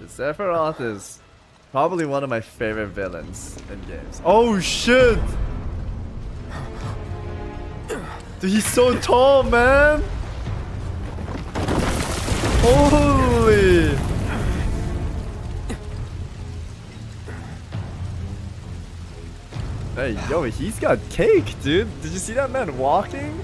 The Sephiroth is probably one of my favorite villains in games. Oh shit! Dude, he's so tall, man! Holy! Hey, yo, he's got cake, dude. Did you see that man walking?